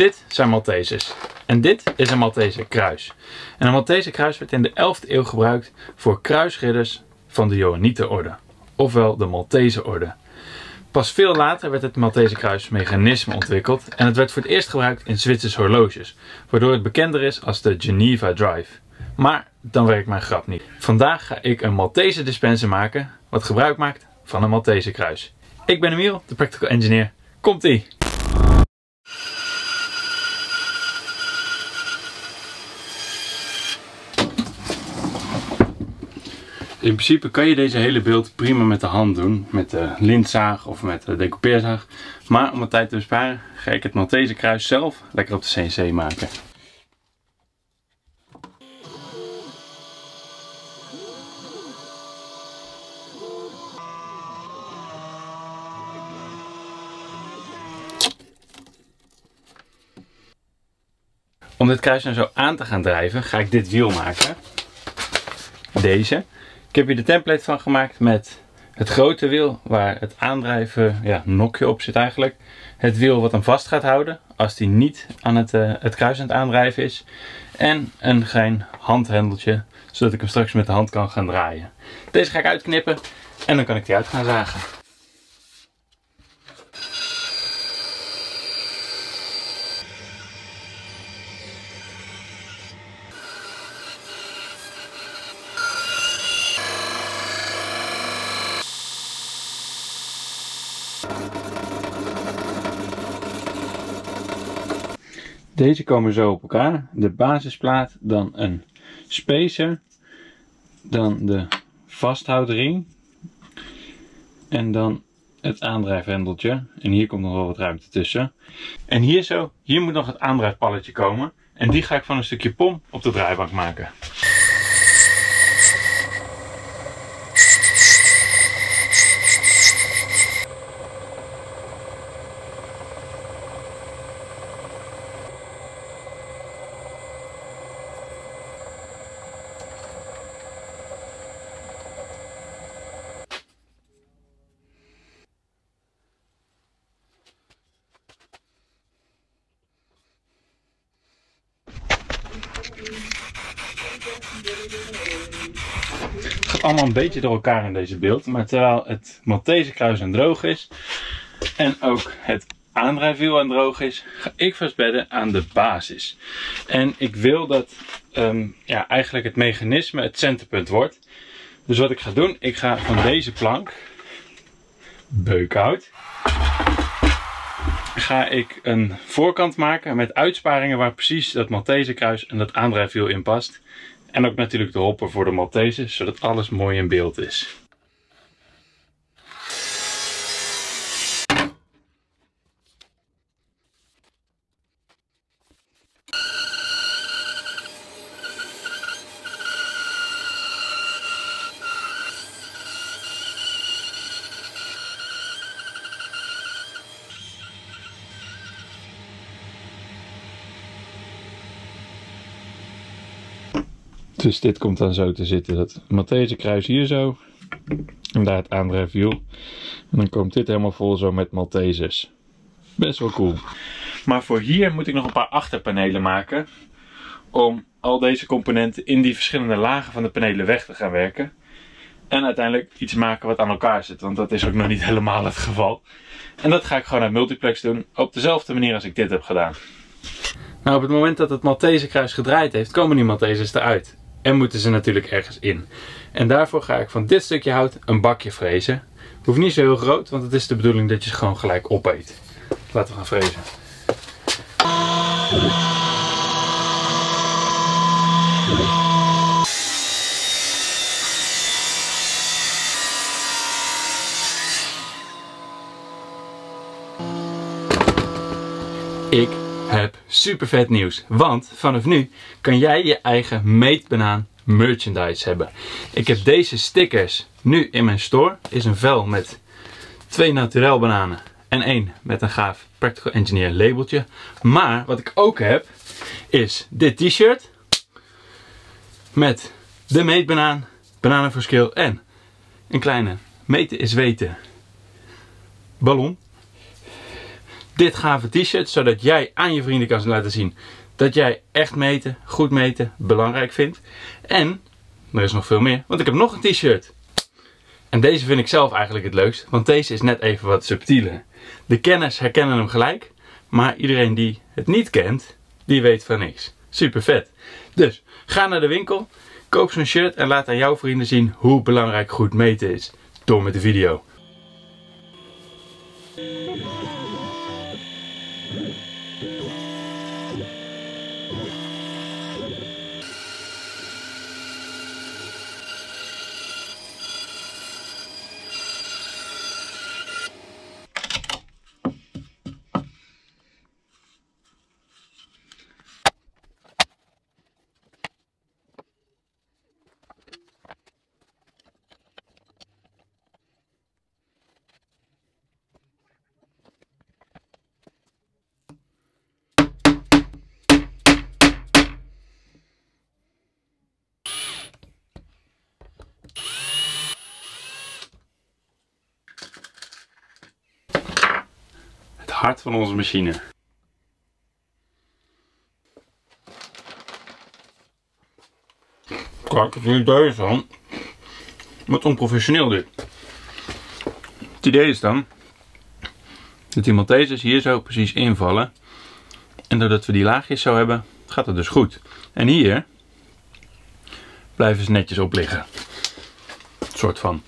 Dit zijn Maltesers. En dit is een Maltese kruis. En een Maltese kruis werd in de 11e eeuw gebruikt voor kruisridders van de Johanniterorde. Ofwel de Maltese orde. Pas veel later werd het Maltese kruismechanisme ontwikkeld en het werd voor het eerst gebruikt in Zwitserse horloges, waardoor het bekender is als de Geneva Drive. Maar dan werkt mijn grap niet. Vandaag ga ik een Maltese dispenser maken wat gebruik maakt van een Maltese kruis. Ik ben Emiel, de Practical Engineer. Komt-ie! In principe kan je deze hele beeld prima met de hand doen, met de lintzaag of met de decoupeerzaag. Maar om het tijd te besparen ga ik het Maltese kruis zelf lekker op de CNC maken. Om dit kruis nou zo aan te gaan drijven ga ik dit wiel maken. Deze. Ik heb hier de template van gemaakt met het grote wiel waar het aandrijven ja, nokje op zit eigenlijk. Het wiel wat hem vast gaat houden als hij niet aan het, uh, het kruis aan het aandrijven is. En een klein handhendeltje zodat ik hem straks met de hand kan gaan draaien. Deze ga ik uitknippen en dan kan ik die uit gaan zagen. Deze komen zo op elkaar. De basisplaat, dan een spacer, dan de vasthoudring en dan het aandrijfhendeltje. En hier komt nog wel wat ruimte tussen. En hier zo, hier moet nog het aandrijfpalletje komen. En die ga ik van een stukje pom op de draaibank maken. Het gaat allemaal een beetje door elkaar in deze beeld. Maar terwijl het Maltese kruis aan droog is en ook het aandrijfwiel aan droog is, ga ik vastbedden aan de basis. En ik wil dat ehm, ja, eigenlijk het mechanisme het centerpunt wordt. Dus wat ik ga doen, ik ga van deze plank, beukhout, ga ik een voorkant maken met uitsparingen waar precies dat Maltese kruis en dat aandrijfwiel in past. En ook natuurlijk de hopper voor de Maltese, zodat alles mooi in beeld is. Dus dit komt dan zo te zitten. Dat Maltese kruis hier zo. En daar het aandrijfwiel. En dan komt dit helemaal vol zo met Maltesers. Best wel cool. Maar voor hier moet ik nog een paar achterpanelen maken. Om al deze componenten in die verschillende lagen van de panelen weg te gaan werken. En uiteindelijk iets maken wat aan elkaar zit. Want dat is ook nog niet helemaal het geval. En dat ga ik gewoon uit multiplex doen. Op dezelfde manier als ik dit heb gedaan. Nou, op het moment dat het Maltese kruis gedraaid heeft, komen die Maltesers eruit. En moeten ze natuurlijk ergens in. En daarvoor ga ik van dit stukje hout een bakje frezen. Hoeft niet zo heel groot, want het is de bedoeling dat je ze gewoon gelijk opeet. Laten we gaan frezen. Super vet nieuws. Want vanaf nu kan jij je eigen meetbanaan merchandise hebben. Ik heb deze stickers nu in mijn store. Is een vel met twee naturel bananen en één met een gaaf Practical Engineer labeltje. Maar wat ik ook heb is dit t-shirt met de meetbanaan, bananen voor skill en een kleine meten is weten ballon dit gave t-shirt, zodat jij aan je vrienden kan laten zien dat jij echt meten, goed meten, belangrijk vindt. En, er is nog veel meer, want ik heb nog een t-shirt. En deze vind ik zelf eigenlijk het leukst, want deze is net even wat subtieler. De kenners herkennen hem gelijk, maar iedereen die het niet kent, die weet van niks. Super vet. Dus, ga naar de winkel, koop zo'n shirt en laat aan jouw vrienden zien hoe belangrijk goed meten is. Door met de video. Hart van onze machine. Kijk, het niet deze dan. Wat onprofessioneel dit. Het idee is dan dat die Maltesers hier zo precies invallen. En doordat we die laagjes zo hebben, gaat het dus goed. En hier blijven ze netjes op liggen. Een soort van.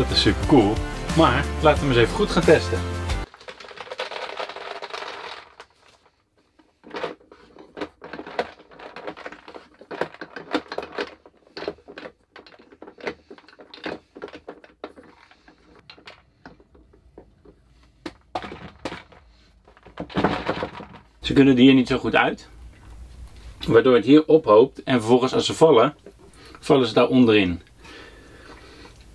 Dat is super cool. Maar laten we hem eens even goed gaan testen. Ze kunnen er hier niet zo goed uit. Waardoor het hier ophoopt en vervolgens als ze vallen, vallen ze daar onderin.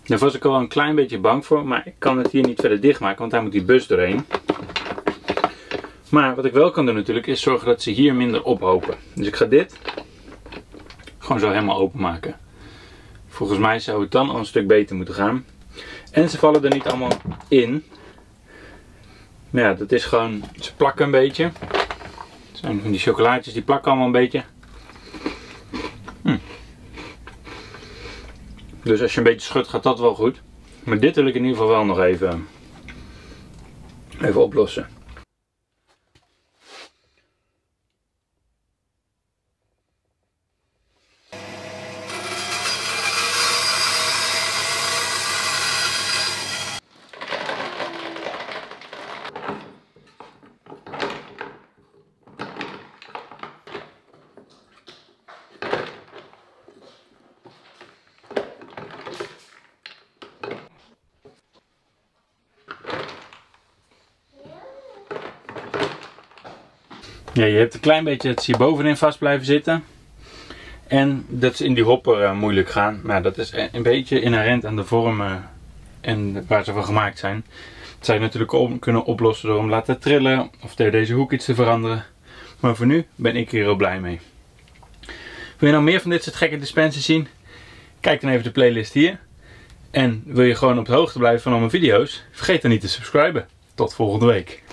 Daar was ik al een klein beetje bang voor, maar ik kan het hier niet verder dichtmaken, want daar moet die bus doorheen. Maar wat ik wel kan doen natuurlijk, is zorgen dat ze hier minder ophopen. Dus ik ga dit gewoon zo helemaal openmaken. Volgens mij zou het dan al een stuk beter moeten gaan. En ze vallen er niet allemaal in. Maar ja, dat is gewoon, ze plakken een beetje. Zijn die chocolaatjes, die plakken allemaal een beetje. Dus als je een beetje schudt, gaat dat wel goed. Maar dit wil ik in ieder geval wel nog even, even oplossen. Ja, je hebt een klein beetje het hier bovenin vast blijven zitten. En dat is in die hopper uh, moeilijk gaan. Maar dat is een beetje inherent aan de vormen en waar ze van gemaakt zijn. Dat zou je natuurlijk op, kunnen oplossen door hem laten trillen of door deze hoek iets te veranderen. Maar voor nu ben ik hier heel blij mee. Wil je nou meer van dit soort gekke dispensers zien? Kijk dan even de playlist hier. En wil je gewoon op de hoogte blijven van al mijn video's? Vergeet dan niet te subscriben. Tot volgende week.